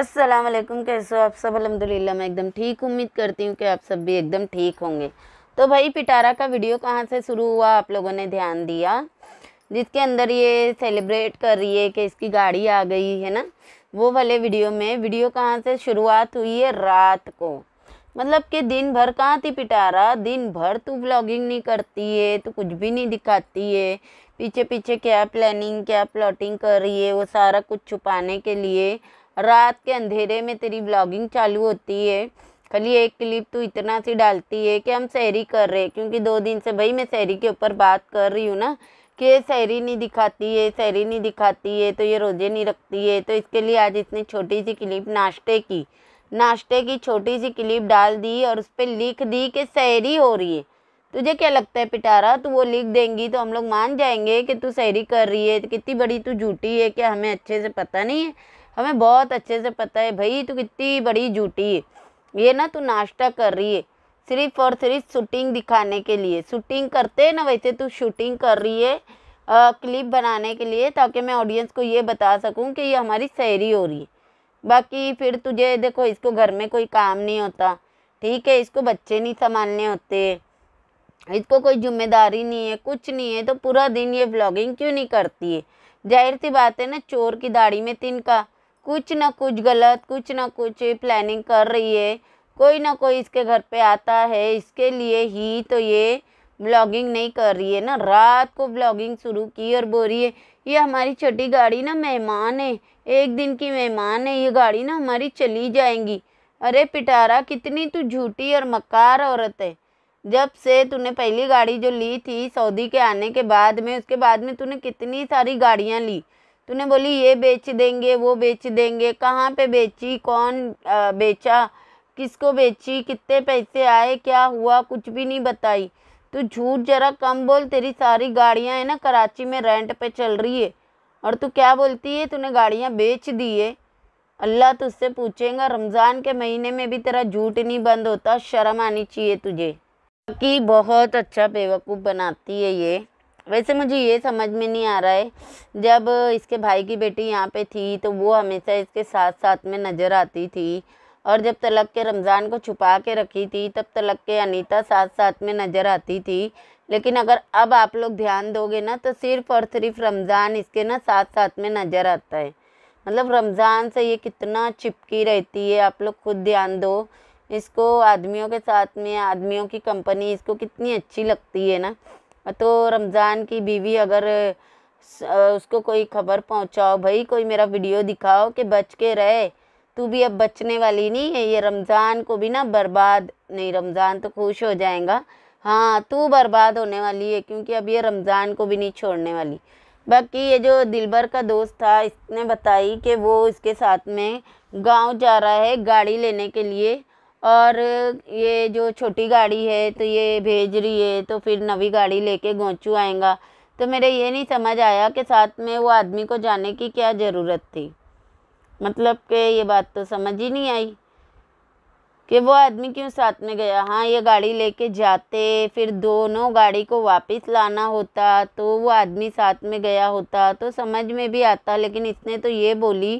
अस्सलाम वालेकुम कैसे हो आप सब? अलहमदिल्ला मैं एकदम ठीक, उम्मीद करती हूँ कि आप सब भी एकदम ठीक होंगे। तो भाई, पिटारा का वीडियो कहाँ से शुरू हुआ आप लोगों ने ध्यान दिया? जिसके अंदर ये सेलिब्रेट कर रही है कि इसकी गाड़ी आ गई, है ना? वो वाले वीडियो में, वीडियो कहाँ से शुरुआत हुई है? रात को। मतलब कि दिन भर कहाँ थी पिटारा? दिन भर तू ब्लॉगिंग नहीं करती है तो कुछ भी नहीं दिखाती है। पीछे पीछे क्या प्लानिंग क्या प्लॉटिंग कर रही है? वो सारा कुछ छुपाने के लिए रात के अंधेरे में तेरी ब्लॉगिंग चालू होती है। खाली एक क्लिप तू इतना सी डालती है कि हम सैरी कर रहे हैं, क्योंकि दो दिन से भाई मैं सैरी के ऊपर बात कर रही हूँ ना, कि ये सैरी नहीं दिखाती है सैरी नहीं दिखाती है तो ये रोज़े नहीं रखती है। तो इसके लिए आज इसने छोटी सी क्लिप नाश्ते की। नाश्ते की छोटी सी क्लिप डाल दी और उस पर लिख दी कि सैरी हो रही है। तुझे क्या लगता है पिटारा? तू वो लिख देंगी तो हम लोग मान जाएँगे कि तू सैरी कर रही है तो कितनी बड़ी तू झूठी है, क्या हमें अच्छे से पता नहीं है? हमें बहुत अच्छे से पता है भाई तू कितनी बड़ी झूठी है। ये ना तू नाश्ता कर रही है सिर्फ़ और सिर्फ़ शूटिंग दिखाने के लिए। शूटिंग करते हैं ना वैसे तू शूटिंग कर रही है आ, क्लिप बनाने के लिए ताकि मैं ऑडियंस को ये बता सकूँ कि ये हमारी सैरी हो रही है। बाकी फिर तुझे देखो इसको घर में कोई काम नहीं होता। ठीक है इसको बच्चे नहीं संभालने होते। इसको कोई ज़िम्मेदारी नहीं है कुछ नहीं है तो पूरा दिन ये व्लॉगिंग क्यों नहीं करती है? ज़ाहिर सी बात है ना चोर की दाढ़ी में तिनका। कुछ ना कुछ गलत, कुछ ना कुछ प्लानिंग कर रही है। कोई ना कोई इसके घर पे आता है, इसके लिए ही तो ये ब्लॉगिंग नहीं कर रही है ना। रात को ब्लॉगिंग शुरू की और बोल रही है, ये हमारी छोटी गाड़ी ना मेहमान है, एक दिन की मेहमान है, ये गाड़ी ना हमारी चली जाएँगी। अरे पिटारा, कितनी तू झूठी और मकार औरत है। जब से तूने पहली गाड़ी जो ली थी सऊदी के आने के बाद में, उसके बाद में तूने कितनी सारी गाड़ियाँ ली। तूने बोली ये बेच देंगे वो बेच देंगे। कहाँ पे बेची? कौन आ, बेचा? किसको बेची? कितने पैसे आए? क्या हुआ? कुछ भी नहीं बताई। तू झूठ जरा कम बोल तेरी सारी गाड़ियाँ है ना कराची में रेंट पे चल रही है। और तू क्या बोलती है? तूने गाड़ियाँ बेच दी है। अल्लाह तुझसे पूछेगा रमज़ान के महीने में भी तेरा झूठ नहीं बंद होता। शर्म आनी चाहिए तुझे। कि बहुत अच्छा बेवकूफ़ बनाती है ये। वैसे मुझे ये समझ में नहीं आ रहा है, जब इसके भाई की बेटी यहाँ पे थी तो वो हमेशा इसके साथ साथ में नज़र आती थी और जब तलक के रमज़ान को छुपा के रखी थी, तब तलक के अनीता साथ साथ में नज़र आती थी। लेकिन अगर अब आप लोग ध्यान दोगे ना तो सिर्फ़ और सिर्फ़ रमज़ान इसके ना साथ साथ में नज़र आता है। मतलब रमज़ान से ये कितना चिपकी रहती है, आप लोग खुद ध्यान दो। इसको आदमियों के साथ में, आदमियों की कंपनी इसको कितनी अच्छी लगती है ना। तो रमज़ान की बीवी अगर उसको कोई खबर पहुंचाओ, भाई, कोई मेरा वीडियो दिखाओ कि बच के रहे। तू भी अब बचने वाली नहीं है, ये रमज़ान को भी ना बर्बाद नहीं, रमज़ान तो खुश हो जाएगा। हाँ तू बर्बाद होने वाली है क्योंकि अब ये रमज़ान को भी नहीं छोड़ने वाली। बाकी ये जो दिलबर का दोस्त था, इसने बताई कि वो इसके साथ में गाँव जा रहा है गाड़ी लेने के लिए। और ये जो छोटी गाड़ी है तो ये भेज रही है तो फिर नवी गाड़ी लेके गोंचू आएगा। तो मेरे ये नहीं समझ आया कि साथ में वो आदमी को जाने की क्या ज़रूरत थी। मतलब कि ये बात तो समझ ही नहीं आई कि वो आदमी क्यों साथ में गया। हाँ ये गाड़ी लेके जाते, फिर दोनों गाड़ी को वापस लाना होता तो वो आदमी साथ में गया होता तो समझ में भी आता। लेकिन इसने तो ये बोली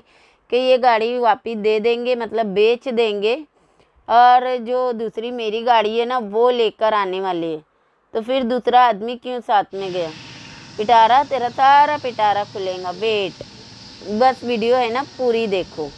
कि ये गाड़ी वापस दे देंगे मतलब बेच देंगे और जो दूसरी मेरी गाड़ी है ना, वो लेकर आने वाली है। तो फिर दूसरा आदमी क्यों साथ में गया? पिटारा, तेरा सारा पिटारा खुलेगा वेट बस वीडियो है ना, पूरी देखो।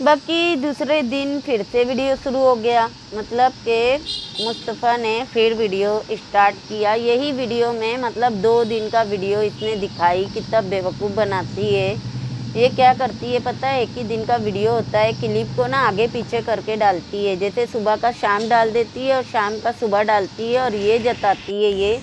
बाकी दूसरे दिन फिर से वीडियो शुरू हो गया। मतलब कि मुस्तफ़ा ने फिर वीडियो स्टार्ट किया। यही वीडियो में मतलब दो दिन का वीडियो इसने दिखाई कितना बेवकूफ़ बनाती है। ये क्या करती है पता है? एक ही दिन का वीडियो होता है, क्लिप को ना आगे पीछे करके डालती है। जैसे सुबह का शाम डाल देती है और शाम का सुबह डालती है और ये जताती है ये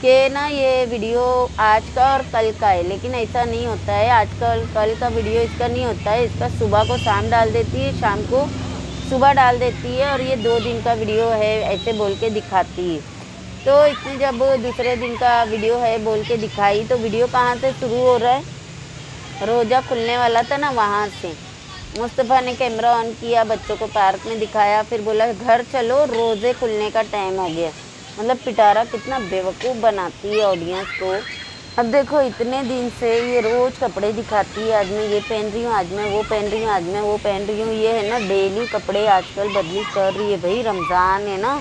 कि ना ये वीडियो आज का और कल का है। लेकिन ऐसा नहीं होता है। आज कल कल का वीडियो इसका नहीं होता है। इसका सुबह को शाम डाल देती है, शाम को सुबह डाल देती है और ये दो दिन का वीडियो है, ऐसे बोल के दिखाती है। तो इसने जब दूसरे दिन का वीडियो है बोल के दिखाई तो वीडियो कहाँ से शुरू हो रहा है? रोज़ा खुलने वाला था ना वहाँ से। मुस्तफ़ा ने कैमरा ऑन किया, बच्चों को पार्क में दिखाया, फिर बोला, घर चलो, रोज़े खुलने का टाइम हो गया। मतलब पिटारा कितना बेवकूफ़ बनाती है ऑडियंस को। अब देखो, इतने दिन से ये रोज़ कपड़े दिखाती है, आज मैं ये पहन रही हूँ, आज मैं वो पहन रही हूँ, आज मैं वो पहन रही हूँ। ये है ना डेली कपड़े आजकल बदली कर रही है भाई, रमज़ान है ना।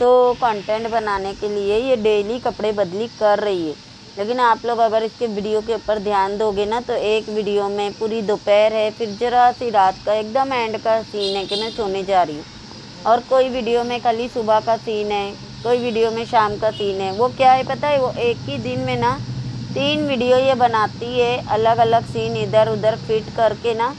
तो कंटेंट बनाने के लिए ये डेली कपड़े बदली कर रही है। लेकिन आप लोग अगर इसके वीडियो के ऊपर ध्यान दोगे ना तो एक वीडियो में पूरी दोपहर है, फिर जरा सी रात का एकदम एंड का सीन है कि मैं सोने जा रही हूँ। और कोई वीडियो में खाली सुबह का सीन है, कोई वीडियो में शाम का सीन है। वो क्या है पता है? वो एक ही दिन में ना तीन वीडियो ये बनाती है अलग अलग सीन इधर उधर फिट करके ना,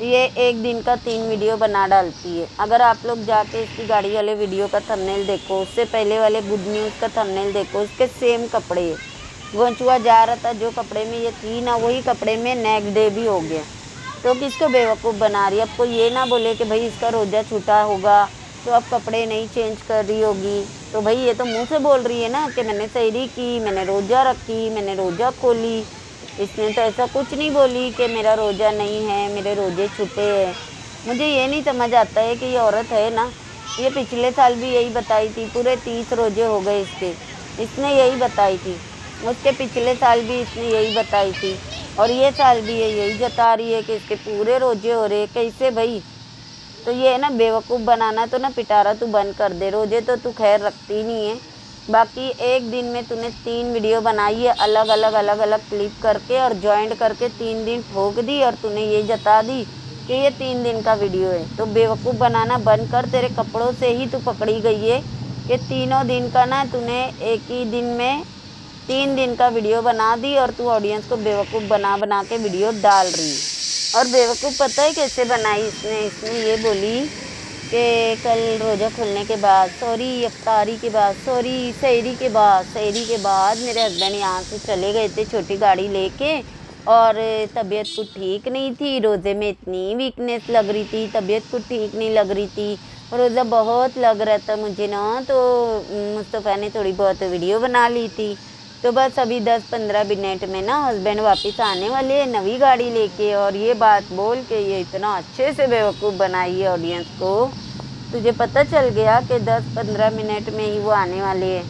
ये एक दिन का तीन वीडियो बना डालती है। अगर आप लोग जाके इसकी गाड़ी वाले वीडियो का थंबनेल देखो, उससे पहले वाले गुड न्यूज़ का थंबनेल देखो, उसके सेम कपड़े है। गोंचुआ जा रहा था जो कपड़े में ये थी ना, वही कपड़े में नेक्स्ट डे भी हो गया। तो किसको बेवकूफ़ बना रही है? कोई ये ना बोले कि भाई इसका रोज़ा छूटा होगा तो अब कपड़े नहीं चेंज कर रही होगी। तो भाई ये तो मुँह से बोल रही है ना कि मैंने सैरी की, मैंने रोज़ा रखी, मैंने रोज़ा खोली। इसने तो ऐसा कुछ नहीं बोली कि मेरा रोज़ा नहीं है, मेरे रोज़े छुटे हैं। मुझे ये नहीं समझ आता है कि ये औरत है ना। ये पिछले साल भी यही बताई थी, पूरे तीस रोज़े हो गए इसके। इसने यही बताई थी। उसके पिछले साल भी इसने यही बताई थी। और ये साल भी ये यही जता रही है कि इसके पूरे रोज़े हो रहे कैसे भाई? तो ये है ना, बेवकूफ़ बनाना तो ना, पिटारा तू बंद कर दे। रोज़े तो तू खैर रखती नहीं है। बाकी एक दिन में तूने तीन वीडियो बनाई है, अलग अलग अलग अलग क्लिप करके और जॉइंट करके तीन दिन ठोक दी और तूने ये जता दी कि ये तीन दिन का वीडियो है। तो बेवकूफ़ बनाना बंद कर, तेरे कपड़ों से ही तू पकड़ी गई है कि तीनों दिन का ना तूने एक ही दिन में तीन दिन का वीडियो बना दी और तू ऑडियंस को बेवकूफ़ बना बना के वीडियो डाल रही। और बेवकूफ़ पता है कैसे बनाई इसने? इसने ये बोली कि कल रोज़ा खुलने के बाद, सॉरी अफ्तारी के बाद, सॉरी, सैरी के बाद, सैरी के बाद मेरे हस्बैंड यहाँ से चले गए थे छोटी गाड़ी लेके और तबीयत कुछ ठीक नहीं थी। रोज़े में इतनी वीकनेस लग रही थी, तबीयत कुछ ठीक नहीं लग रही थी। रोज़ा बहुत लग रहा था मुझे ना तो मुस्तफ़ा ने थोड़ी बहुत वीडियो बना ली थी। तो बस अभी दस पंद्रह मिनट में ना हस्बैंड वापस आने वाले हैं, नवी गाड़ी लेके और ये बात बोल के ये इतना अच्छे से बेवकूफ़ बनाई है ऑडियंस को। तुझे पता चल गया कि दस पंद्रह मिनट में ही वो आने वाले हैं।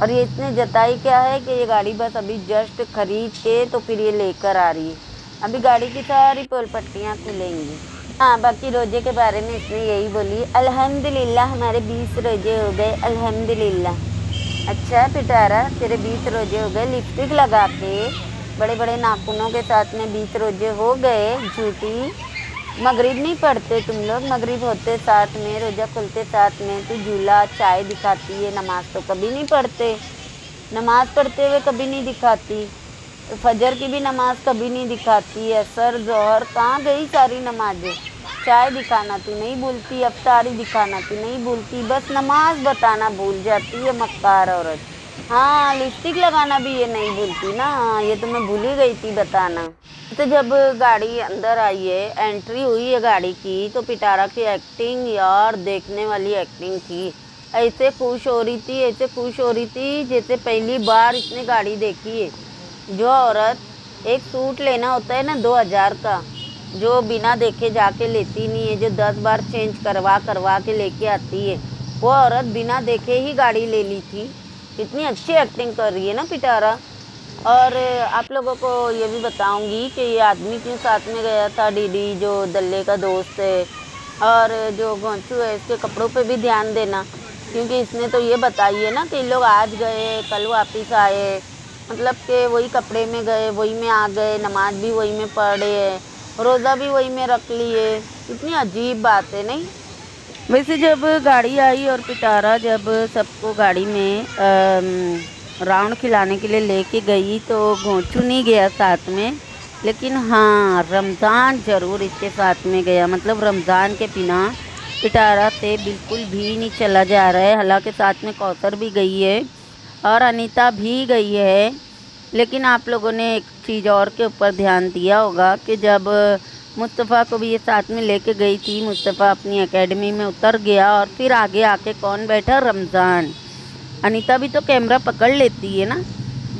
और ये इतने जताई क्या है कि ये गाड़ी बस अभी जस्ट खरीद के तो फिर ये लेकर आ रही है। अभी गाड़ी की सारी पोल पट्टियाँ खुलेंगी। हाँ बाकी रोज़े के बारे में इसने यही बोली, अल्हम्दुलिल्लाह, हमारे बीस रोज़े हो गए, अल्हम्दुलिल्लाह। अच्छा पिटारा, तेरे बीस रोज़े हो गए लिपस्टिक लगा के बड़े बड़े नाखूनों के साथ में बीस रोज़े हो गए, झूठी। मगरिब नहीं पढ़ते तुम लोग, मगरिब होते साथ में, रोज़ा खुलते साथ में, तू झूला, चाय दिखाती है, नमाज़ तो कभी नहीं पढ़ते। नमाज़ पढ़ते हुए कभी नहीं दिखाती। फजर की भी नमाज़ कभी नहीं दिखाती है, सर, जौहर, कहाँ गई सारी नमाजें? चाय दिखाना तू नहीं भूलती अफ्तारी दिखाना तू नहीं भूलती बस नमाज़ बताना भूल जाती है मक्कार औरत। हाँ लिपस्टिक लगाना भी ये नहीं भूलती ना हाँ ये तो मैं भूल ही गई थी बताना। तो जब गाड़ी अंदर आई है एंट्री हुई है गाड़ी की तो पिटारा की एक्टिंग यार, देखने वाली एक्टिंग थी। ऐसे खुश हो रही थी, ऐसे खुश हो रही थी, जैसे पहली बार इसने गाड़ी देखी है। जो औरत एक सूट लेना होता है ना, दो हज़ार का जो बिना देखे जाके लेती नहीं है, जो दस बार चेंज करवा करवा के लेके आती है, वो औरत बिना देखे ही गाड़ी ले ली थी। कितनी अच्छी एक्टिंग कर रही है ना पिटारा। और आप लोगों को ये भी बताऊँगी कि ये आदमी क्यों साथ में गया था, डीडी जो दल्ले का दोस्त है, और जो गोंचू है, इसके कपड़ों पे भी ध्यान देना। क्योंकि इसने तो ये बताई है ना कि लोग आज गए, कल वापस आए। मतलब कि वही कपड़े में गए, वही में आ गए, नमाज़ भी वही में पढ़े है। रोज़ा भी वही में रख लिए। इतनी अजीब बात है नहीं? वैसे जब गाड़ी आई और पिटारा जब सबको गाड़ी में राउंड खिलाने के लिए लेके गई तो घोंचू नहीं गया साथ में। लेकिन हाँ रमज़ान ज़रूर इसके साथ में गया। मतलब रमज़ान के बिना पिटारा से बिल्कुल भी नहीं चला जा रहा है। हालाँकि साथ में कौसर भी गई है और अनीता भी गई है। लेकिन आप लोगों ने चीज़ और के ऊपर ध्यान दिया होगा कि जब मुस्तफ़ा को भी ये साथ में लेके गई थी, मुस्तफ़ा अपनी एकेडमी में उतर गया और फिर आगे आके कौन बैठा? रमज़ान। अनीता भी तो कैमरा पकड़ लेती है ना?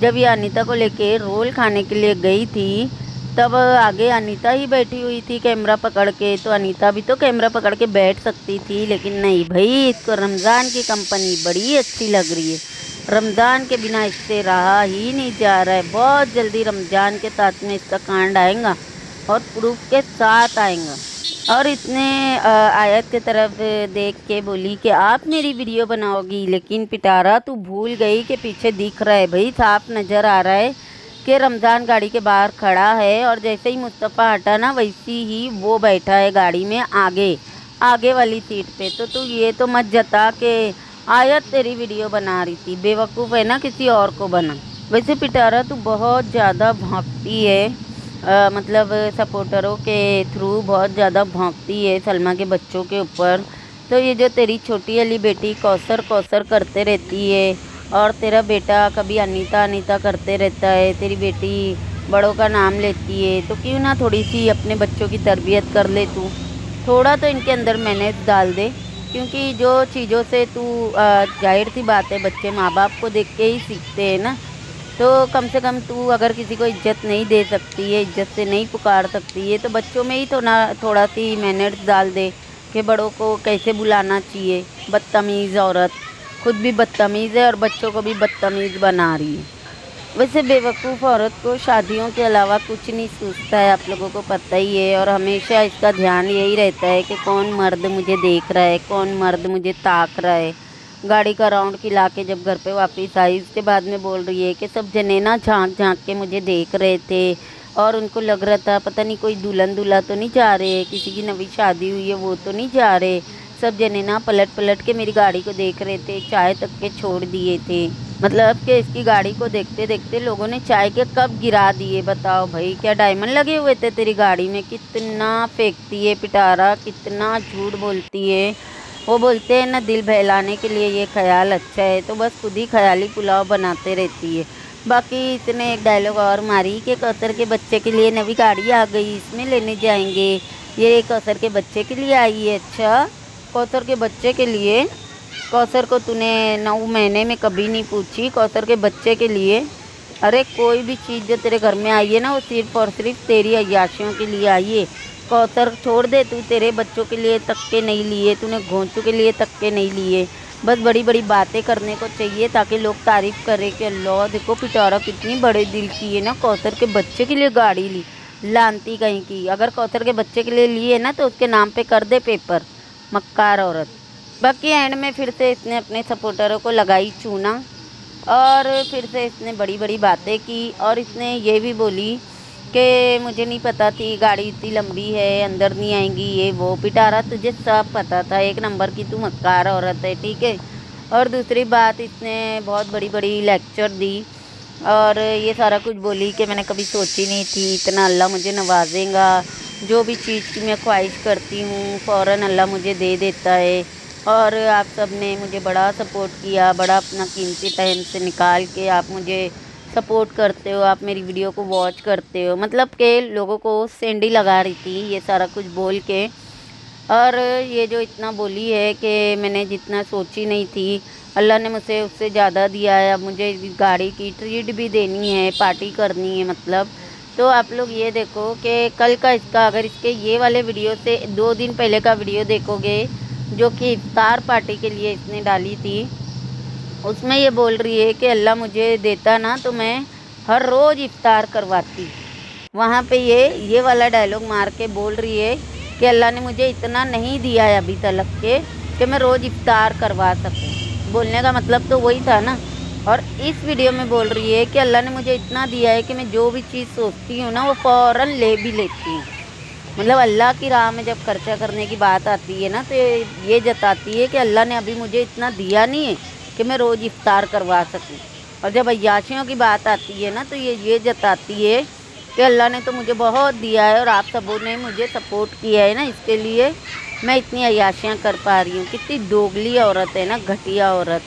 जब ये अनीता को लेके रोल खाने के लिए गई थी, तब आगे अनीता ही बैठी हुई थी कैमरा पकड़ के तो अनीता भी तो कैमरा पकड़ के बैठ सकती थी, लेकिन नहीं भाई, इसको रमज़ान की कंपनी बड़ी अच्छी लग रही है। रमज़ान के बिना इससे रहा ही नहीं जा रहा है। बहुत जल्दी रमज़ान के साथ में इसका कांड आएगा और प्रूफ के साथ आएगा। और इसने आयत के तरफ़ देख के बोली कि आप मेरी वीडियो बनाओगी, लेकिन पिटारा तू भूल गई कि पीछे दिख रहा है। भाई, साफ़ नज़र आ रहा है कि रमज़ान गाड़ी के बाहर खड़ा है और जैसे ही मुस्तफ़ा हटा ना, वैसी ही वो बैठा है गाड़ी में आगे आगे वाली सीट पे। तो तू ये तो मत जता कि आयत तेरी वीडियो बना रही थी। बेवकूफ़ है ना किसी और को बना। वैसे पिटारा तू बहुत ज़्यादा भागती है। आ, मतलब सपोर्टरों के थ्रू बहुत ज़्यादा भागती है सलमा के बच्चों के ऊपर। तो ये जो तेरी छोटी वाली बेटी कौसर कौसर करते रहती है और तेरा बेटा कभी अनीता अनीता करते रहता है तेरी बेटी बड़ों का नाम लेती है तो क्यों ना थोड़ी सी अपने बच्चों की तरबियत कर ले तू? थोड़ा तो इनके अंदर मैनेज डाल दे। क्योंकि जो चीज़ों से तू ज़ाहिर सी बात है, बच्चे माँ बाप को देख के ही सीखते हैं ना। तो कम से कम तू अगर किसी को इज़्ज़त नहीं दे सकती है, इज़्ज़त से नहीं पुकार सकती है तो बच्चों में ही तो ना, थोड़ा सी मैनर्स डाल दे कि बड़ों को कैसे बुलाना चाहिए। बदतमीज़ औरत, खुद भी बदतमीज़ है और बच्चों को भी बदतमीज़ बना रही है। वैसे बेवकूफ़ औरत को शादियों के अलावा कुछ नहीं सोचता है। आप लोगों को पता ही है और हमेशा इसका ध्यान यही रहता है कि कौन मर्द मुझे देख रहा है, कौन मर्द मुझे ताक रहा है। गाड़ी का राउंड खिला के जब घर पे वापस आई, उसके बाद में बोल रही है कि सब जने ना झाँक झाँक के मुझे देख रहे थे और उनको लग रहा था, पता नहीं कोई दुल्हन दूल्हा तो नहीं जा रहे किसी की नवी शादी हुई है, वो तो नहीं जा रहे। सब जने ना पलट पलट के मेरी गाड़ी को देख रहे थे, चाय तक के छोड़ दिए थे। मतलब कि इसकी गाड़ी को देखते देखते लोगों ने चाय के कब गिरा दिए। बताओ भाई, क्या डायमंड लगे हुए थे तेरी गाड़ी में? कितना फेंकती है पिटारा, कितना झूठ बोलती है। वो बोलते हैं ना, दिल बहलाने के लिए ये ख्याल अच्छा है तो बस खुद ही ख्याली पुलाव बनाते रहती है। बाकी इसने एक डायलॉग और मारी कि कौसर के बच्चे के लिए नवी गाड़ी आ गई, इसमें लेने जाएँगे। ये कौसर के बच्चे के लिए आई है अच्छा? कौसर के बच्चे के लिए। कौसर को तूने नौ महीने में कभी नहीं पूछी। कौसर के बच्चे के लिए। अरे, कोई भी चीज़ जो तेरे घर में आई है ना, वो सिर्फ़ और सिर्फ़ तेरी अयाशियों के लिए आई है। कौसर, छोड़ दे तू तेरे बच्चों के लिए तक के नहीं लिए। तूने घोंचू के लिए तक के नहीं लिए। बस बड़ी बड़ी बातें करने को चाहिए ताकि लोग तारीफ़ करें कि अल्लाह, देखो पिटारा कितनी बड़े दिल की है ना, कौसर के बच्चे के लिए गाड़ी ली, लानती कहीं की। अगर कौसर के बच्चे के लिए लिए ना तो उसके नाम पे कर दे पेपर। मक्कार औरत। बाकी एंड में फिर से इसने अपने सपोर्टरों को लगाई चूना। और फिर से इसने बड़ी बड़ी बातें की और इसने ये भी बोली कि मुझे नहीं पता थी गाड़ी इतनी लंबी है, अंदर नहीं आएँगी, ये वो। पिटारा, तुझे सब पता था। एक नंबर की तू मक्कार औरत है, ठीक है? और दूसरी बात इसने बहुत बड़ी बड़ी लेक्चर दी और ये सारा कुछ बोली कि मैंने कभी सोची नहीं थी, इतना अल्लाह मुझे नवाजेगा। जो भी चीज़ की मैं ख्वाहिश करती हूँ फ़ौर अल्लाह मुझे दे देता है। और आप सबने मुझे बड़ा सपोर्ट किया, बड़ा अपना कीमती टाइम से निकाल के आप मुझे सपोर्ट करते हो, आप मेरी वीडियो को वॉच करते हो। मतलब के लोगों को सेंडी लगा रही थी ये सारा कुछ बोल के। और ये जो इतना बोली है कि मैंने जितना सोची नहीं थी, अल्लाह ने मुझे उससे ज़्यादा दिया है। अब मुझे गाड़ी की ट्रीट भी देनी है, पार्टी करनी है मतलब। तो आप लोग ये देखो कि कल का इसका, अगर इसके ये वाले वीडियो से दो दिन पहले का वीडियो देखोगे, जो कि इफ्तार पार्टी के लिए इसने डाली थी, उसमें ये बोल रही है कि अल्लाह मुझे देता ना तो मैं हर रोज़ इफ्तार करवाती। वहाँ पे ये ये वाला डायलॉग मार के बोल रही है कि अल्लाह ने मुझे इतना नहीं दिया है अभी तक के, कि मैं रोज़ इफ्तार करवा सकूँ। बोलने का मतलब तो वही था ना? और इस वीडियो में बोल रही है कि अल्लाह ने मुझे इतना दिया है कि मैं जो भी चीज़ सोचती हूँ ना, वो फ़ौर ले भी लेती हूँ। मतलब अल्लाह की राह में जब खर्चा करने की बात आती है ना तो ये जताती है कि अल्लाह ने अभी मुझे इतना दिया नहीं है कि मैं रोज़ इफ्तार करवा सकूँ। और जब अयाशियों की बात आती है ना तो ये ये जताती है कि अल्लाह ने तो मुझे बहुत दिया है और आप सबों ने मुझे सपोर्ट किया है ना, इसके लिए मैं इतनी अयाशियाँ कर पा रही हूँ। कितनी दोगली औरत है ना, घटिया औरत।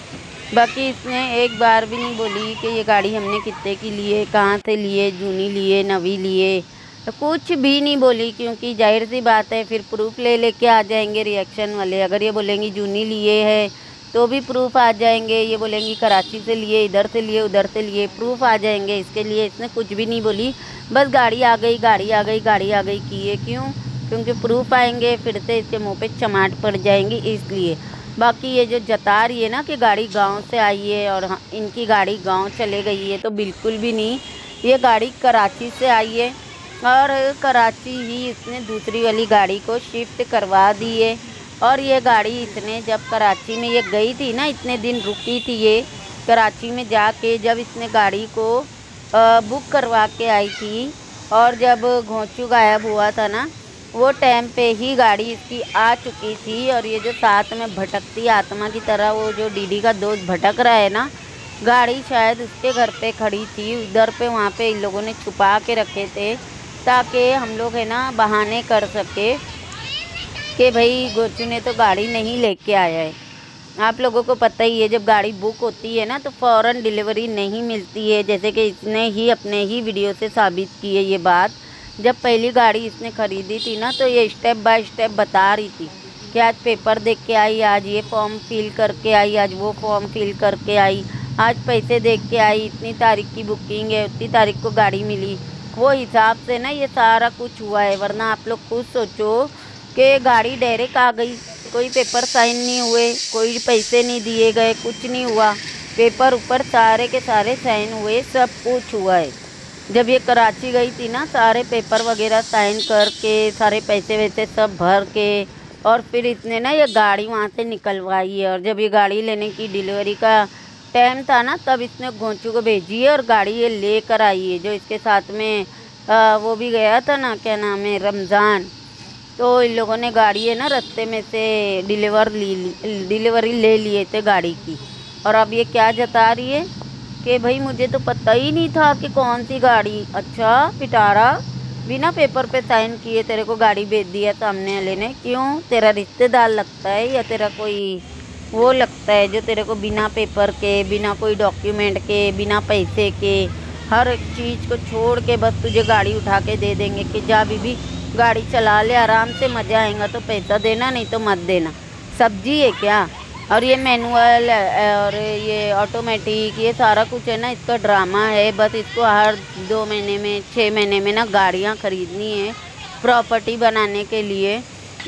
बाकी इसने एक बार भी नहीं बोली कि ये गाड़ी हमने कितने की लिए, कहाँ से लिए, जूनी लिए, नवी लिए। तो कुछ भी नहीं बोली, क्योंकि ज़ाहिर सी बात है, फिर प्रूफ ले लेके आ जाएँगे रिएक्शन वाले। अगर ये बोलेंगी जूनी लिए है तो भी प्रूफ आ जाएँगे। ये बोलेंगी कराची से लिए, इधर से लिए, उधर से लिए प्रूफ आ जाएँगे। इसके लिए इसने कुछ भी नहीं बोली। बस गाड़ी आ गई, गाड़ी आ गई, गाड़ी आ गई। किए क्यों? क्योंकि प्रूफ आएँगे, फिर से इसके मुँह पे चमाट पड़ जाएँगी, इसलिए। बाकी ये जो जता रही है ना कि गाड़ी गाँव से आई है और हाँ, इनकी गाड़ी गाँव चले गई है तो बिल्कुल भी नहीं। ये गाड़ी कराची से आई है और कराची ही इसने दूसरी वाली गाड़ी को शिफ्ट करवा दी है। और ये गाड़ी इसने जब कराची में ये गई थी ना इतने दिन रुकी थी ये कराची में जाके जब इसने गाड़ी को बुक करवा के आई थी और जब घोंचू गायब हुआ था ना वो टाइम पे ही गाड़ी इसकी आ चुकी थी और ये जो साथ में भटकती आत्मा की तरह वो जो डीडी का दोस्त भटक रहा है ना, गाड़ी शायद उसके घर पे खड़ी थी, उधर पे वहाँ पे इन लोगों ने छुपा के रखे थे ताकि हम लोग है ना बहाने कर सके कि भाई गोचू ने तो गाड़ी नहीं लेके आया है। आप लोगों को पता ही है, जब गाड़ी बुक होती है ना तो फ़ौर डिलीवरी नहीं मिलती है, जैसे कि इसने ही अपने ही वीडियो से साबित की है ये बात। जब पहली गाड़ी इसने ख़रीदी थी ना तो ये स्टेप बाय स्टेप बता रही थी कि आज पेपर देख के आई, आज ये फॉर्म फिल करके आई, आज वो फॉर्म फिल करके आई, आज पैसे देख के आई, इतनी तारीख की बुकिंग है, उतनी तारीख को गाड़ी मिली। वो हिसाब से ना ये सारा कुछ हुआ है, वरना आप लोग खुद सोचो कि गाड़ी डायरेक्ट आ गई, कोई पेपर साइन नहीं हुए, कोई पैसे नहीं दिए गए, कुछ नहीं हुआ। पेपर ऊपर सारे के सारे साइन हुए, सब कुछ हुआ है। जब ये कराची गई थी ना सारे पेपर वगैरह साइन करके सारे पैसे वैसे सब भर के और फिर इसने ना ये गाड़ी वहाँ से निकलवाई है और जब ये गाड़ी लेने की डिलीवरी का टाइम था ना तब इसने घोंचू को भेजी है और गाड़ी ये लेकर आई है जो इसके साथ में आ, वो भी गया था ना क्या नाम है रमज़ान। तो इन लोगों ने गाड़ी है ना रास्ते में से डिलीवर ली डिलीवरी ले लिए थे गाड़ी की। और अब ये क्या जता रही है? कि भाई मुझे तो पता ही नहीं था कि कौन सी गाड़ी। अच्छा पिटारा, बिना पेपर पे साइन किए तेरे को गाड़ी भेज दिया सामने वाले ने। क्यों? तेरा रिश्तेदार लगता है या तेरा कोई वो लगता है जो तेरे को बिना पेपर के, बिना कोई डॉक्यूमेंट के, बिना पैसे के, हर एक चीज़ को छोड़ के बस तुझे गाड़ी उठा के दे देंगे कि जा बीबी, गाड़ी चला ले, आराम से मज़ा आएगा तो पैसा देना नहीं तो मत देना। सब्ज़ी है क्या? और ये मैनुअल और ये ऑटोमेटिक ये सारा कुछ है ना, इसका ड्रामा है। बस इसको हर दो महीने में छः महीने में ना गाड़ियाँ ख़रीदनी है प्रॉपर्टी बनाने के लिए।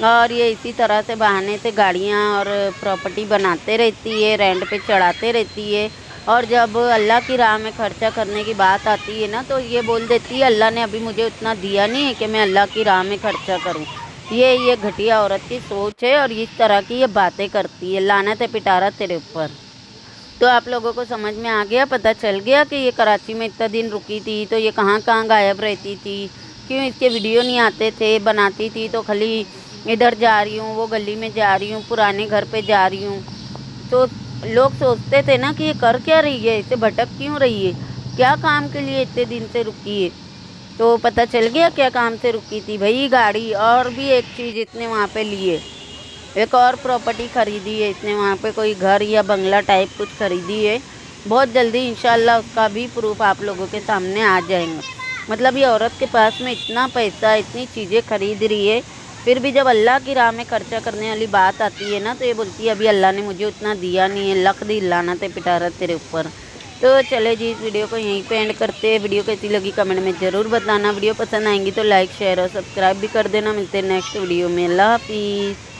और ये इसी तरह से बहाने से गाड़ियाँ और प्रॉपर्टी बनाते रहती है रेंट पे चढ़ाते रहती है। और जब अल्लाह की राह में ख़र्चा करने की बात आती है ना तो ये बोल देती है, अल्लाह ने अभी मुझे उतना दिया नहीं है कि मैं अल्लाह की राह में ख़र्चा करूँ। ये ये घटिया औरत की सोच है और इस तरह की ये बातें करती है। लानत है पिटारा तेरे ऊपर। तो आप लोगों को समझ में आ गया, पता चल गया कि ये कराची में इतना दिन रुकी थी तो ये कहाँ कहाँ गायब रहती थी? क्यों इसके वीडियो नहीं आते थे? बनाती थी तो खाली इधर जा रही हूँ, वो गली में जा रही हूँ, पुराने घर पे जा रही हूँ। तो लोग सोचते थे ना कि ये कर क्या रही है? इसे भटक क्यों रही है? क्या काम के लिए इतने दिन से रुकी है? तो पता चल गया क्या काम से रुकी थी? भाई, गाड़ी और भी एक चीज़ इतने वहाँ पे लिए। एक और प्रॉपर्टी ख़रीदी है इसने वहाँ पे कोई घर या बंगला टाइप कुछ ख़रीदी है। बहुत जल्दी, इंशाल्लाह, उसका भी प्रूफ आप लोगों के सामने आ जाएगा। मतलब ये औरत के पास में इतना पैसा, इतनी चीज़ें खरीद रही है, फिर भी जब अल्लाह की राह में खर्चा करने वाली बात आती है ना तो ये बोलती है, अभी अल्लाह ने मुझे उतना दिया नहीं है, लख दी लाना थे पिटारा तेरे ऊपर। तो चले जी, इस वीडियो को यहीं पे एंड करते हैं। वीडियो कैसी लगी कमेंट में ज़रूर बताना। वीडियो पसंद आएँगी तो लाइक शेयर और सब्सक्राइब भी कर देना। मिलते हैं नेक्स्ट वीडियो में। अल्लाह हाफिज़।